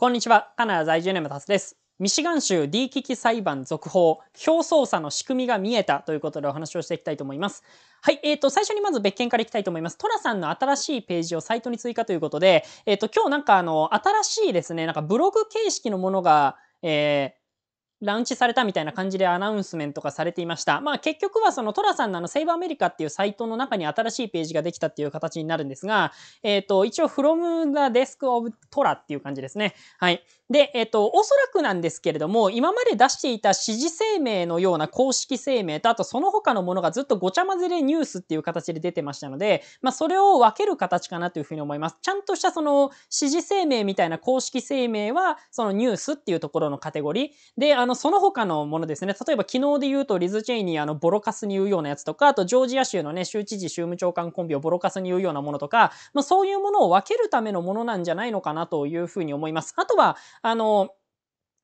こんにちは。カナダ在住の山達です。ミシガン州 D 危機裁判続報、表操作の仕組みが見えたということでお話をしていきたいと思います。はい、えっ、ー、と、最初にまず別件からいきたいと思います。トラさんの新しいページをサイトに追加ということで、えっ、ー、と、今日なんかあの、新しいですね、なんかブログ形式のものが、えー、ランチされたみたいな感じでアナウンスメントがされていました。まあ結局はそのトラさんのあのセイブアメリカっていうサイトの中に新しいページができたっていう形になるんですが、えっ、ー、と、一応 from the desk of トラっていう感じですね。はい。で、えっ、と、おそらくなんですけれども、今まで出していた指示声明のような公式声明と、あとその他のものがずっとごちゃ混ぜでニュースっていう形で出てましたので、まあそれを分ける形かなというふうに思います。ちゃんとしたその指示声明みたいな公式声明は、そのニュースっていうところのカテゴリー。で、あの、その他のものですね。例えば昨日で言うとリズ・チェイにあのボロカスに言うようなやつとか、あとジョージア州のね、州知事、州務長官コンビをボロカスに言うようなものとか、まあそういうものを分けるためのものなんじゃないのかなというふうに思います。あとは、あの、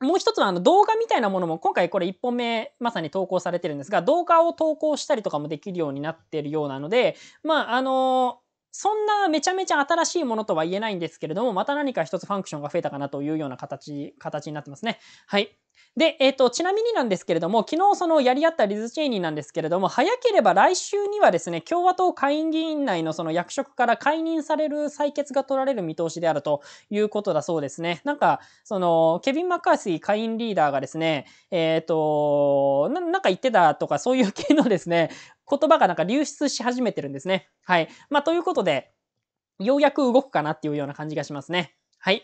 もう一つはあの動画みたいなものも今回これ1本目まさに投稿されてるんですが動画を投稿したりとかもできるようになってるようなのでまああのそんなめちゃめちゃ新しいものとは言えないんですけれどもまた何か一つファンクションが増えたかなというような形形になってますね。はい。で、えっ、ー、と、ちなみになんですけれども、昨日そのやり合ったリズ・チェイニーなんですけれども、早ければ来週にはですね、共和党下院議員内のその役職から解任される採決が取られる見通しであるということだそうですね。なんか、その、ケビン・マッカーシー下院リーダーがですね、えっ、ー、とな、なんか言ってたとか、そういう系のですね、言葉がなんか流出し始めてるんですね。はい。まあ、ということで、ようやく動くかなっていうような感じがしますね。はい。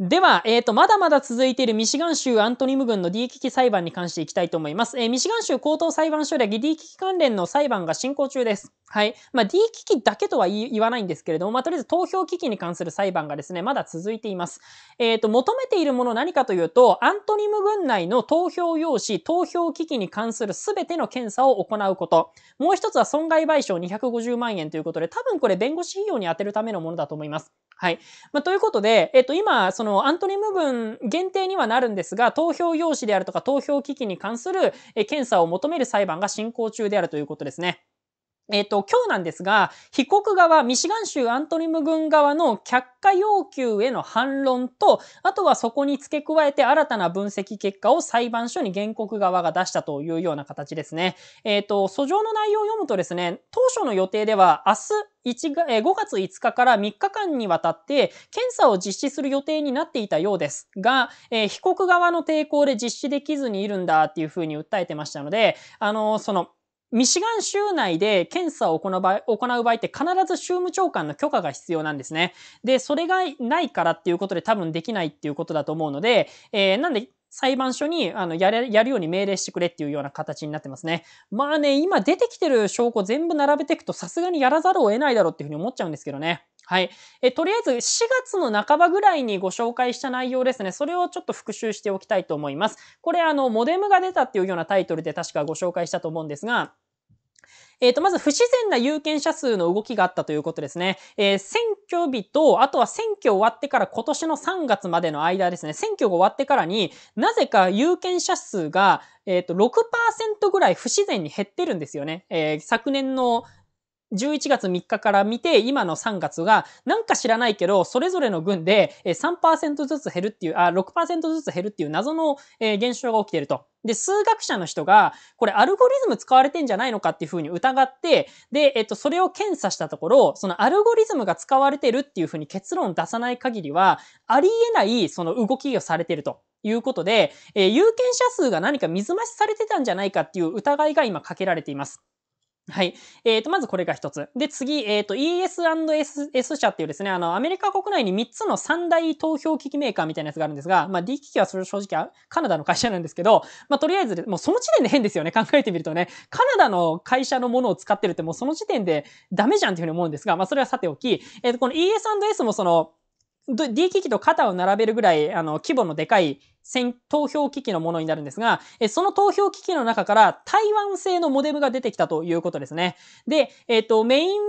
では、えっ、ー、と、まだまだ続いているミシガン州アントニム郡の D 危機裁判に関していきたいと思います。えー、ミシガン州高等裁判所で D 危機関連の裁判が進行中です。はい。まあ、D 危機だけとは言わないんですけれども、まあ、とりあえず投票危機に関する裁判がですね、まだ続いています。えっ、ー、と、求めているもの何かというと、アントニム郡内の投票用紙、投票機器に関するすべての検査を行うこと。もう一つは損害賠償250万円ということで、多分これ弁護士費用に充てるためのものだと思います。はい。まあ、ということで、えっと、今、そのアントニム分限定にはなるんですが、投票用紙であるとか投票機器に関する検査を求める裁判が進行中であるということですね。えっ、と、今日なんですが、被告側、ミシガン州アントニム郡側の却下要求への反論と、あとはそこに付け加えて新たな分析結果を裁判所に原告側が出したというような形ですね。えっ、と、訴状の内容を読むとですね、当初の予定では明日、5月5日から3日間にわたって検査を実施する予定になっていたようですが、えー、被告側の抵抗で実施できずにいるんだっていうふうに訴えてましたので、あの、その、ミシガン州内で検査を行う場合行う場合って必ず州務長官の許可が必要なんですね。で、それがないからっていうことで多分できないっていうことだと思うので、えー、なんで裁判所にあのやれやるように命令してくれっていうような形になってますね。まあね、今出てきてる証拠全部並べていくとさすがにやらざるを得ないだろうっていうふうに思っちゃうんですけどね。はい。え、とりあえず4月の半ばぐらいにご紹介した内容ですね。それをちょっと復習しておきたいと思います。これあの、モデムが出たっていうようなタイトルで確かご紹介したと思うんですが、えっ、ー、と、まず不自然な有権者数の動きがあったということですね。えー、選挙日と、あとは選挙終わってから今年の3月までの間ですね、選挙が終わってからになぜか有権者数が、えっ、ー、と、6%ぐらい不自然に減ってるんですよね。えー、昨年の11月3日から見て、今の3月が、なんか知らないけど、それぞれの群で3%ずつ減るっていう、あ、6%ずつ減るっていう謎の現象が起きてると。で、数学者の人が、これアルゴリズム使われてんじゃないのかっていうふうに疑って、で、えっと、それを検査したところ、そのアルゴリズムが使われてるっていうふうに結論出さない限りは、ありえないその動きをされてると。いうことで、え、有権者数が何か水増しされてたんじゃないかっていう疑いが今かけられています。はい。えっ、ー、と、まずこれが一つ。で、次、えっ、ー、と、ES&S 社っていうですね、あの、アメリカ国内に3つの三大投票機器メーカーみたいなやつがあるんですが、まあ、D 機器はそれ正直カナダの会社なんですけど、まあ、とりあえず、もうその時点で変ですよね。考えてみるとね。カナダの会社のものを使ってるってもうその時点でダメじゃんっていうふうに思うんですが、まあ、それはさておき、えっ、ー、と、この ES&S もその、D 機器と肩を並べるぐらい、あの、規模のでかい投票機器のものになるんですが、えその投票機器の中から台湾製のモデムが出てきたということですね。で、えっ、と、メイン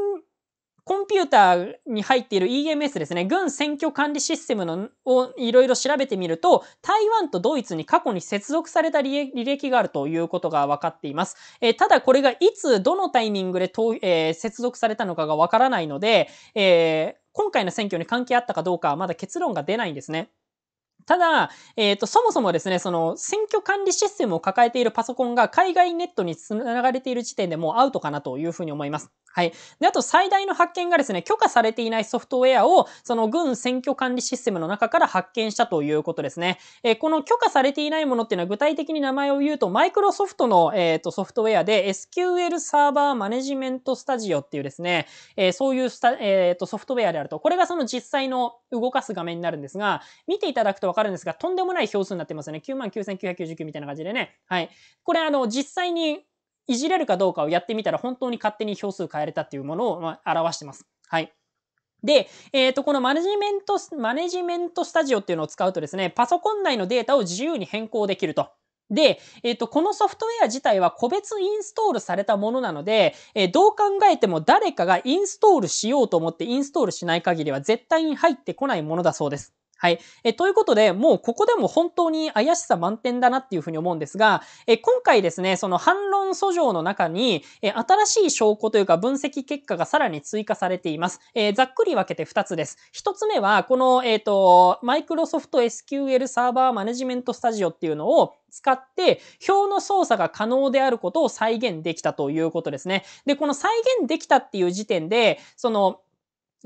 コンピューターに入っている EMS ですね、軍選挙管理システムのをいろいろ調べてみると、台湾とドイツに過去に接続された履歴があるということが分かっています。えー、ただこれがいつ、どのタイミングで、えー、接続されたのかが分からないので、えー、今回の選挙に関係あったかどうかはまだ結論が出ないんですね。ただ、えっ、ー、と、そもそもですね、その、選挙管理システムを抱えているパソコンが海外ネットにつながれている時点でもうアウトかなというふうに思います。はい。で、あと最大の発見がですね、許可されていないソフトウェアを、その軍選挙管理システムの中から発見したということですね。えー、この許可されていないものっていうのは具体的に名前を言うと、マイクロソフトの、えー、とソフトウェアで SQL サーバーマネジメントスタジオっていうですね、えー、そういうスタ、えー、とソフトウェアであると、これがその実際の動かす画面になるんですが、見ていただくとわかるんですが、とんでもない表数になってますよね。99,999みたいな感じでね。はい。これあの、実際にいじれるかどうかをやってみたら本当に勝手に票数変えれたっていうものを、表してます。はい。で、えっ、ー、と、このマネジメント、マネジメントスタジオっていうのを使うとですね、パソコン内のデータを自由に変更できると。で、えっ、ー、と、このソフトウェア自体は個別インストールされたものなので、えー、どう考えても誰かがインストールしようと思ってインストールしない限りは絶対に入ってこないものだそうです。はい。え、ということで、もうここでも本当に怪しさ満点だなっていうふうに思うんですが、え、今回ですね、その反論訴状の中に、え、新しい証拠というか分析結果がさらに追加されています。えざっくり分けて2つです。1つ目は、この、えっ、ー、と、マイクロソフト SQL サーバーマネジメントスタジオっていうのを使って、表の操作が可能であることを再現できたということですね。で、この再現できたっていう時点で、その、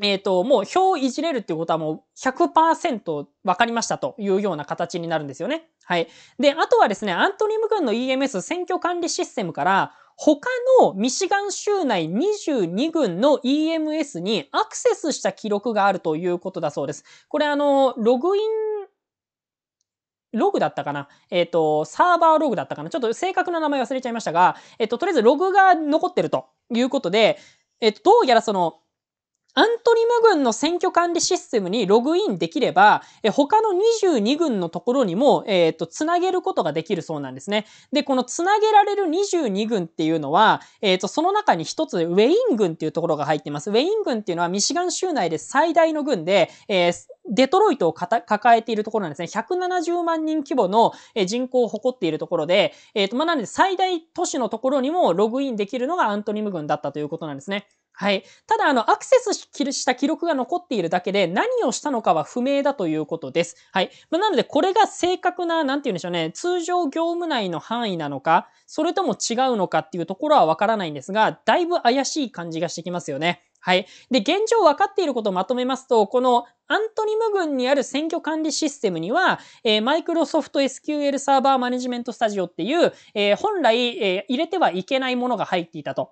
えっ、ー、と、もう表をいじれるっていうことはもう100%分かりましたというような形になるんですよね。はい。で、あとはですね、アントニム軍の EMS 選挙管理システムから他のミシガン州内22軍の EMS にアクセスした記録があるということだそうです。これあの、ログインログだったかな？えっ、ー、と、サーバーログだったかな？ちょっと正確な名前忘れちゃいましたが、えっ、ー、と、とりあえずログが残ってるということで、えっ、ー、と、どうやらその、アントリム軍の選挙管理システムにログインできれば、え他の22軍のところにも、えっ、ー、と、つなげることができるそうなんですね。で、このつなげられる22軍っていうのは、えっ、ー、と、その中に一つウェイン軍っていうところが入っています。ウェイン軍っていうのはミシガン州内で最大の軍で、えー、デトロイトを抱えているところなんですね。170万人規模の人口を誇っているところで、えっ、ー、と、まあ、なので最大都市のところにもログインできるのがアントニム軍だったということなんですね。はい。ただ、あの、アクセスした記録が残っているだけで何をしたのかは不明だということです。はい。まあ、なので、これが正確な、なんて言うんでしょうね、通常業務内の範囲なのか、それとも違うのかっていうところはわからないんですが、だいぶ怪しい感じがしてきますよね。はい。で、現状分かっていることをまとめますと、このアントニム群にある選挙管理システムには、えー、マイクロソフト SQL サーバーマネジメントスタジオっていう、えー、本来、えー、入れてはいけないものが入っていたと。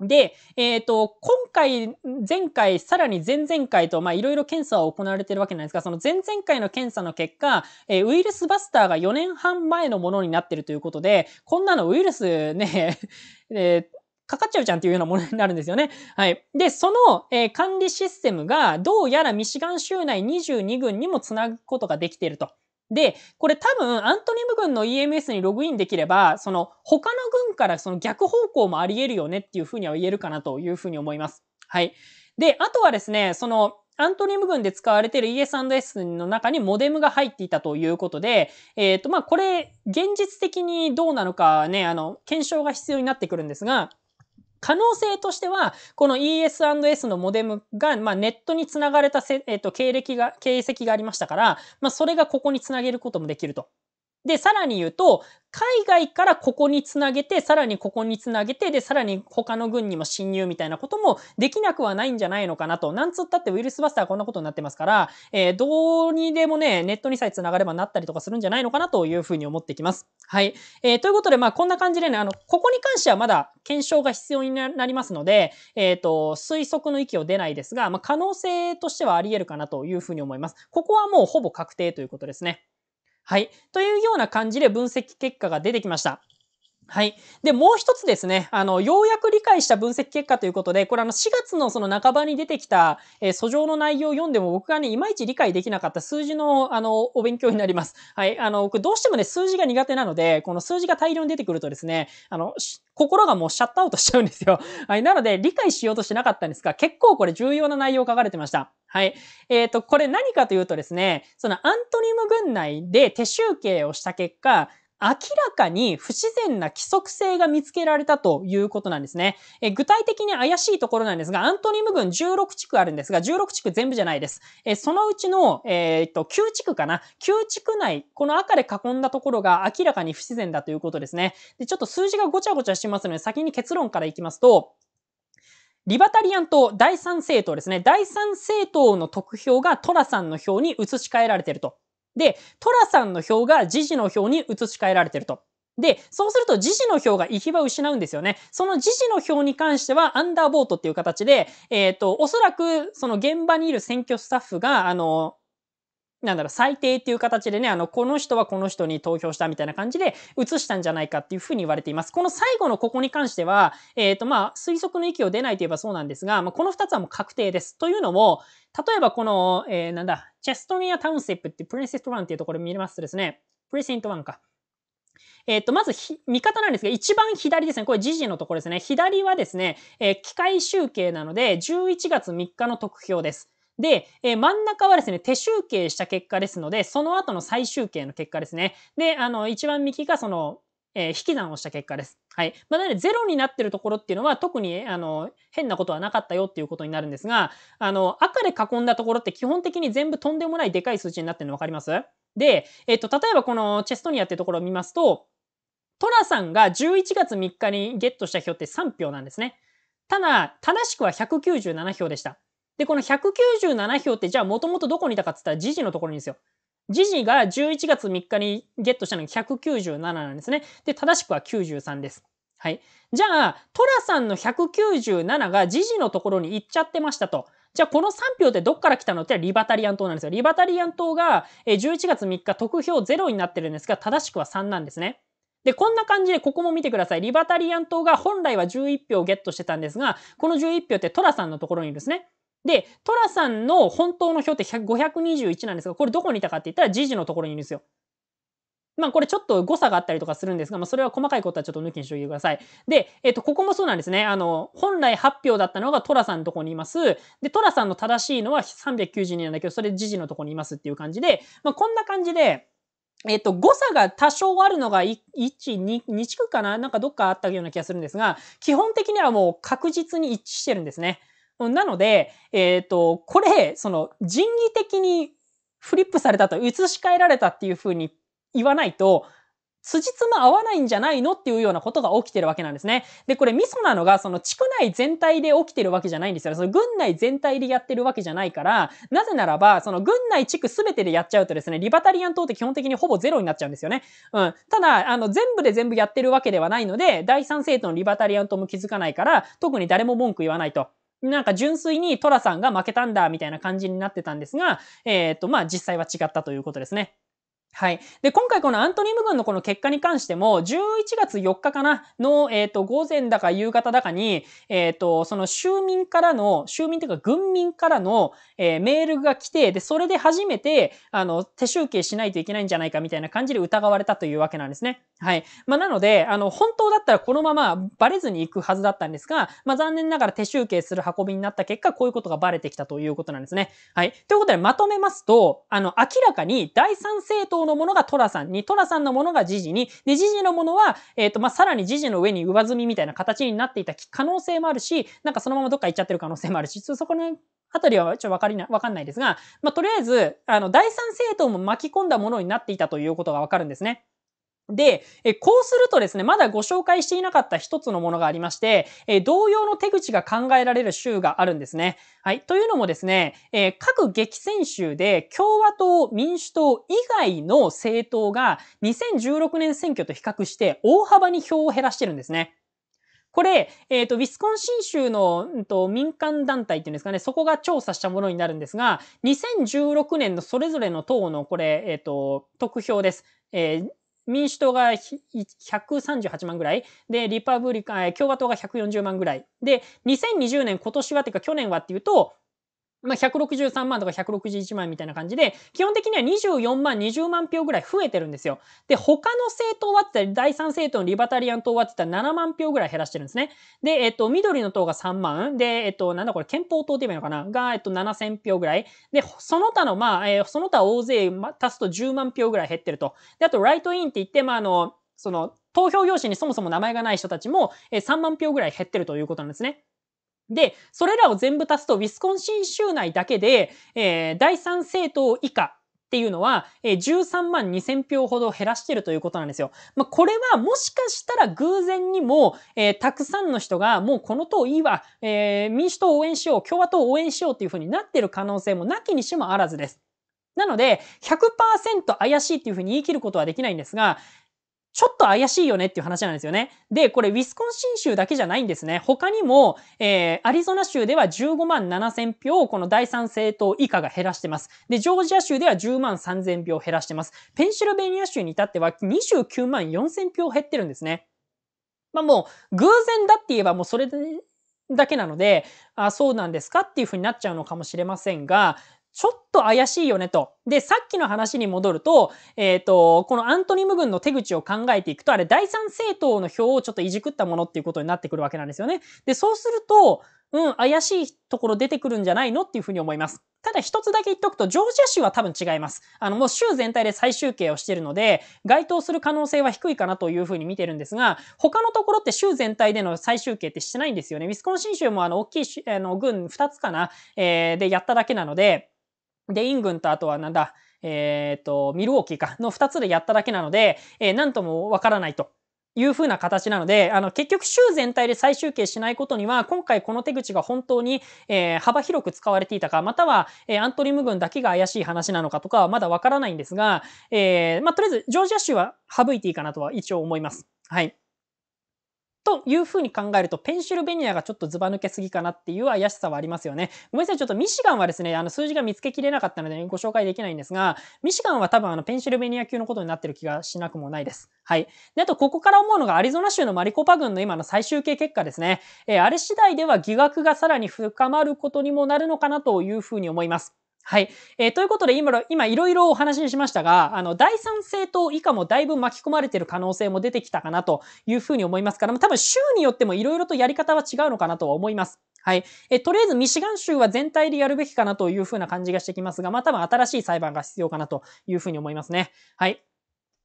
で、えっ、ー、と、今回、前回、さらに前々回と、まあ、いろいろ検査は行われているわけなんですが、その前々回の検査の結果、えー、ウイルスバスターが4年半前のものになっているということで、こんなのウイルスね、えーかかっちゃうじゃんっていうようなものになるんですよね。はい。で、その、えー、管理システムが、どうやらミシガン州内22軍にもつなぐことができていると。で、これ多分、アントニム軍の EMS にログインできれば、その、他の軍からその逆方向もあり得るよねっていうふうには言えるかなというふうに思います。はい。で、あとはですね、その、アントニム軍で使われている ES&S の中にモデムが入っていたということで、えっ、ー、と、まあ、これ、現実的にどうなのかね、あの、検証が必要になってくるんですが、可能性としては、この ES&S のモデムが、まあ、ネットにつながれたせ、えっ、と、経歴が、形跡がありましたから、まあ、それがここにつなげることもできると。で、さらに言うと、海外からここにつなげて、さらにここにつなげて、で、さらに他の軍にも侵入みたいなこともできなくはないんじゃないのかなと。なんつったってウイルスバスターはこんなことになってますから、えー、どうにでもね、ネットにさえつながればなったりとかするんじゃないのかなというふうに思ってきます。はい。えー、ということで、まあこんな感じでね、あの、ここに関してはまだ検証が必要になりますので、えっ、ー、と、推測の域を出ないですが、まあ可能性としてはあり得るかなというふうに思います。ここはもうほぼ確定ということですね。はい。というような感じで分析結果が出てきました。はい。で、もう一つですね、あの、ようやく理解した分析結果ということで、これあの、4月のその半ばに出てきた、えー、訴状の内容を読んでも僕がね、いまいち理解できなかった数字の、あの、お勉強になります。はい。あの、僕どうしてもね、数字が苦手なので、この数字が大量に出てくるとですね、あの、心がもうシャットアウトしちゃうんですよ。はい。なので、理解しようとしてなかったんですが、結構これ重要な内容を書かれてました。はい。えっ、ー、と、これ何かというとですね、そのアントニム軍内で手集計をした結果、明らかに不自然な規則性が見つけられたということなんですね。え具体的に怪しいところなんですが、アントニム群16地区あるんですが、16地区全部じゃないです。えそのうちの、えー、っと、9地区かな ?9 地区内、この赤で囲んだところが明らかに不自然だということですね。で、ちょっと数字がごちゃごちゃしますので、先に結論からいきますと、リバタリアン党、第三政党ですね。第三政党の得票がトラさんの票に移し替えられていると。で、トラさんの票が時事の票に移し替えられてると。で、そうすると、時事の票が行き場を失うんですよね。その時事の票に関しては、アンダーボートっていう形で、えっ、ー、と、おそらく、その現場にいる選挙スタッフが、あの、なんだろう、最低っていう形でね、あの、この人はこの人に投票したみたいな感じで移したんじゃないかっていうふうに言われています。この最後のここに関しては、えっ、ー、と、まあ、推測の域を出ないといえばそうなんですが、まあ、この二つはもう確定です。というのも、例えばこの、えー、なんだ、チェストニアタウンセップってプリンセスト1っていうところ見れますとですね、プレセント1か。えっ、ー、と、まず、見方なんですが、一番左ですね。これ、時事のところですね。左はですね、えー、機械集計なので、11月3日の得票です。で、えー、真ん中はですね、手集計した結果ですので、その後の再集計の結果ですね。で、あの、一番右がその、えー、引き算をした結果です。はい。まあ、なので、ゼロになってるところっていうのは、特に、あの、変なことはなかったよっていうことになるんですが、あの、赤で囲んだところって基本的に全部とんでもないでかい数値になってるの分かります？で、えっと、例えばこのチェストニアっていうところを見ますと、トラさんが11月3日にゲットした票って3票なんですね。ただ、正しくは197票でした。で、この197票ってじゃあもともとどこにいたかって言ったら時事のところにですよ。時事が11月3日にゲットしたのが197なんですね。で、正しくは93です。はい。じゃあ、トラさんの197が時事のところに行っちゃってましたと。じゃあこの3票ってどっから来たのってリバタリアン党なんですよ。リバタリアン党が11月3日得票0になってるんですが、正しくは3なんですね。で、こんな感じでここも見てください。リバタリアン党が本来は11票ゲットしてたんですが、この11票ってトラさんのところにいるんですね。で、トラさんの本当の票って521なんですが、これどこにいたかって言ったら、ジジのところにいるんですよ。まあこれちょっと誤差があったりとかするんですが、まあそれは細かいことはちょっと抜きにしておいてください。で、えっ、と、ここもそうなんですね。あの、本来8票だったのがトラさんのところにいます。で、トラさんの正しいのは392なんだけど、それジジのところにいますっていう感じで、まあこんな感じで、えっと、誤差が多少あるのが1、2、2地区かな？なんかどっかあったような気がするんですが、基本的にはもう確実に一致してるんですね。なので、えっ、ー、と、これ、その、人為的にフリップされたと、移し替えられたっていうふうに言わないと、辻褄合わないんじゃないのっていうようなことが起きてるわけなんですね。で、これミソなのが、その地区内全体で起きてるわけじゃないんですよ。その軍内全体でやってるわけじゃないから、なぜならば、その軍内地区すべてでやっちゃうとですね、リバタリアン党って基本的にほぼゼロになっちゃうんですよね。うん。ただ、あの、全部で全部やってるわけではないので、第三政党のリバタリアン党も気づかないから、特に誰も文句言わないと。なんか純粋にトラさんが負けたんだみたいな感じになってたんですが、えっ、ー、と、まあ実際は違ったということですね。はい。で、今回このアントニム軍のこの結果に関しても、11月4日かなの、えっ、ー、と、午前だか夕方だかに、えっ、ー、と、その州民からの、州民というか軍民からの、えー、メールが来て、で、それで初めて、あの、手集計しないといけないんじゃないかみたいな感じで疑われたというわけなんですね。はい。まあ、なので、あの、本当だったらこのままバレずに行くはずだったんですが、まあ、残念ながら手集計する運びになった結果、こういうことがバレてきたということなんですね。はい。ということで、まとめますと、あの、明らかに第三政党のものがトラさんに、トラさんのものがジジに、で、ジジのものは、えっ、ー、と、まあ、さらにジジの上に上積みみたいな形になっていた可能性もあるし、なんかそのままどっか行っちゃってる可能性もあるし、そこのあたりはちょっとわかりな、わかんないですが、まあ、とりあえず、あの、第三政党も巻き込んだものになっていたということがわかるんですね。で、こうするとですね、まだご紹介していなかった一つのものがありまして、同様の手口が考えられる州があるんですね。はい。というのもですね、各激戦州で共和党、民主党以外の政党が2016年選挙と比較して大幅に票を減らしてるんですね。これ、えっ、ー、と、ウィスコンシン州の、うん、と民間団体っていうんですかね、そこが調査したものになるんですが、2016年のそれぞれの党のこれ、えっ、ー、と、得票です。えー民主党が138万ぐらい。で、リパブリカン、共和党が140万ぐらい。で、2020年今年はっていうか去年はっていうと、まあ、163万とか161万みたいな感じで、基本的には24万、20万票ぐらい増えてるんですよ。で、他の政党はって言ったら、第三政党のリバタリアン党はって言ったら7万票ぐらい減らしてるんですね。で、えっと、緑の党が3万。で、えっと、なんだこれ、憲法党って言えばいいのかな？が、えっと、7000票ぐらい。で、その他の、まあ、えー、その他大勢、足すと10万票ぐらい減ってると。で、あと、ライトインって言って、まあ、あの、その、投票用紙にそもそも名前がない人たちも、えー、3万票ぐらい減ってるということなんですね。で、それらを全部足すと、ウィスコンシン州内だけで、えー、第三政党以下っていうのは、えー、13万2000票ほど減らしてるということなんですよ。まあ、これはもしかしたら偶然にも、えー、たくさんの人がもうこの党いいわ、えー、民主党を応援しよう、共和党を応援しようっていうふうになってる可能性もなきにしもあらずです。なので、100%怪しいっていうふうに言い切ることはできないんですが、ちょっと怪しいよねっていう話なんですよね。で、これウィスコンシン州だけじゃないんですね。他にも、えー、アリゾナ州では15万7千票をこの第三政党以下が減らしてます。で、ジョージア州では10万3千票減らしてます。ペンシルベニア州に至っては29万4千票減ってるんですね。まあもう、偶然だって言えばもうそれだけなので、あ、そうなんですかっていうふうになっちゃうのかもしれませんが、ちょっと怪しいよねと。で、さっきの話に戻ると、えっ、ー、と、このアントニム軍の手口を考えていくと、あれ第三政党の票をちょっといじくったものっていうことになってくるわけなんですよね。で、そうすると、うん、怪しいところ出てくるんじゃないのっていうふうに思います。ただ一つだけ言っとくと、ジョージア州は多分違います。あの、もう州全体で再集計をしているので、該当する可能性は低いかなというふうに見てるんですが、他のところって州全体での再集計ってしてないんですよね。ウィスコンシン州もあの、大きいあの軍2つかな、えー、でやっただけなので、で、イン軍とあとはなんだ、えっ、ー、と、ミルウォーキーかの2つでやっただけなので、えー、なんともわからないと。いう風な形なので、あの、結局州全体で再集計しないことには、今回この手口が本当に、えー、幅広く使われていたか、または、えー、アントリム軍だけが怪しい話なのかとかはまだわからないんですが、えー、まあ、とりあえず、ジョージア州は省いていいかなとは一応思います。はい。というふうに考えると、ペンシルベニアがちょっとズバ抜けすぎかなっていう怪しさはありますよね。ごめんなさい、ちょっとミシガンはですね、あの数字が見つけきれなかったのでご紹介できないんですが、ミシガンは多分あのペンシルベニア級のことになってる気がしなくもないです。はい。で、あとここから思うのがアリゾナ州のマリコパ軍の今の最終形結果ですね。えー、あれ次第では疑惑がさらに深まることにもなるのかなというふうに思います。はい。えー、ということで、今、今、いろいろお話ししましたが、あの、第三政党以下もだいぶ巻き込まれている可能性も出てきたかなというふうに思いますから、多分州によってもいろいろとやり方は違うのかなとは思います。はい。え、とりあえずミシガン州は全体でやるべきかなというふうな感じがしてきますが、まあ多分新しい裁判が必要かなというふうに思いますね。はい。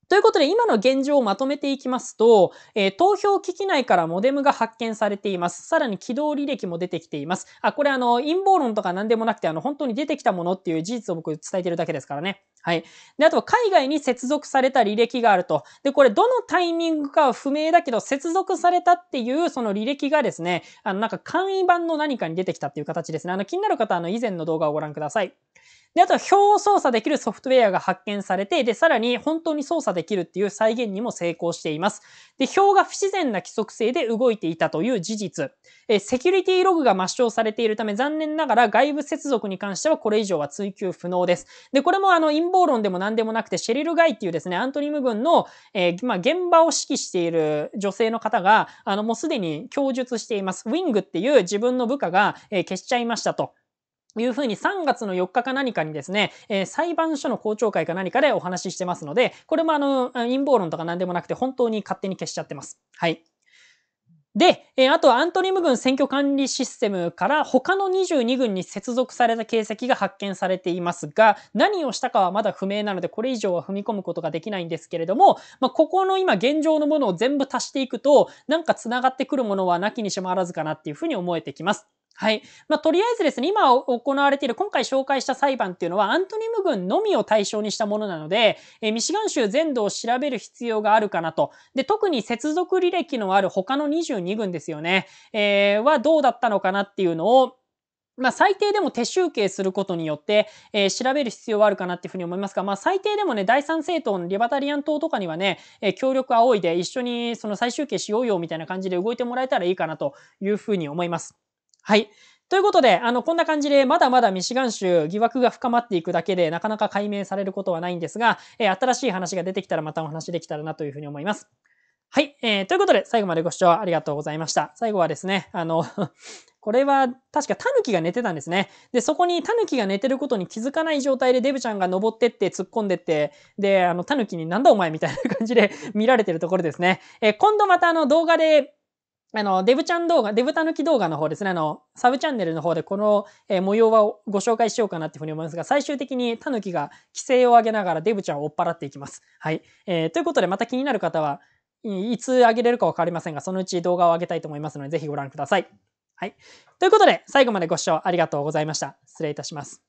ということで、今の現状をまとめていきますと、えー、投票機器内からモデムが発見されています。さらに起動履歴も出てきています。あ、これあの、陰謀論とか何でもなくて、あの、本当に出てきたものっていう事実を僕伝えてるだけですからね。はい。で、あとは海外に接続された履歴があると。で、これどのタイミングかは不明だけど、接続されたっていうその履歴がですね、あの、なんか簡易版の何かに出てきたっていう形ですね。あの、気になる方はあの、以前の動画をご覧ください。で、あとは表を操作できるソフトウェアが発見されて、で、さらに本当に操作できるっていう再現にも成功しています。で、表が不自然な規則性で動いていたという事実。えセキュリティログが抹消されているため、残念ながら外部接続に関してはこれ以上は追求不能です。で、これもあの陰謀論でも何でもなくて、シェリル・ガイっていうですね、アントニム軍の、えー、まあ、現場を指揮している女性の方が、あの、もうすでに供述しています。ウィングっていう自分の部下が、えー、消しちゃいましたと。いうふうに3月の4日か何かにですね、えー、裁判所の公聴会か何かでお話ししてますので、これもあの、陰謀論とか何でもなくて本当に勝手に消しちゃってます。はい。で、えー、あとアントニム軍選挙管理システムから他の22軍に接続された形跡が発見されていますが、何をしたかはまだ不明なので、これ以上は踏み込むことができないんですけれども、まあ、ここの今現状のものを全部足していくと、なんか繋がってくるものはなきにしもあらずかなっていうふうに思えてきます。はい。まあ、とりあえずですね、今行われている、今回紹介した裁判っていうのは、アントニム軍のみを対象にしたものなので、えミシガン州全土を調べる必要があるかなと。で、特に接続履歴のある他の22軍ですよね、えー、はどうだったのかなっていうのを、まあ、最低でも手集計することによって、えー、調べる必要はあるかなっていうふうに思いますが、まあ、最低でもね、第三政党のリバタリアン党とかにはね、えー、協力仰いで一緒にその再集計しようよみたいな感じで動いてもらえたらいいかなというふうに思います。はい。ということで、あの、こんな感じで、まだまだミシガン州疑惑が深まっていくだけで、なかなか解明されることはないんですが、えー、新しい話が出てきたらまたお話できたらなというふうに思います。はい。えー、ということで、最後までご視聴ありがとうございました。最後はですね、あの これは確かタヌキが寝てたんですね。で、そこにタヌキが寝てることに気づかない状態でデブちゃんが登ってって突っ込んでって、で、あの、タヌキになんだお前みたいな感じで見られてるところですね。えー、今度またあの動画であの、デブちゃん動画、デブタヌキ動画の方ですね、あの、サブチャンネルの方でこの、えー、模様はご紹介しようかなっていうふうに思いますが、最終的にタヌキが規制を上げながらデブちゃんを追っ払っていきます。はい。えー、ということで、また気になる方は、いつ上げれるかわかりませんが、そのうち動画を上げたいと思いますので、ぜひご覧ください。はい。ということで、最後までご視聴ありがとうございました。失礼いたします。